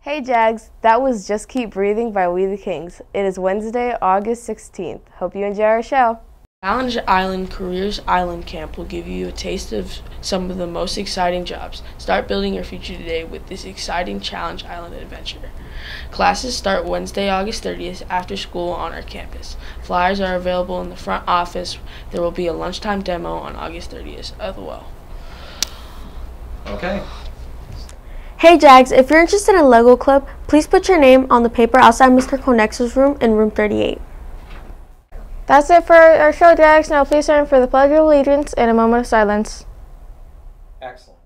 Hey Jags, that was Just Keep Breathing by We the Kings. It is Wednesday, August 16th. Hope you enjoy our show. Challenge Island Careers Island Camp will give you a taste of some of the most exciting jobs. Start building your future today with this exciting Challenge Island adventure. Classes start Wednesday, August 30th after school on our campus. Flyers are available in the front office. There will be a lunchtime demo on August 30th as well. Okay. Hey Jags, if you're interested in Lego Club, please put your name on the paper outside Mr. Conex's room in room 38. That's it for our show, Jags. Now please stand for the Pledge of Allegiance and a moment of silence. Excellent.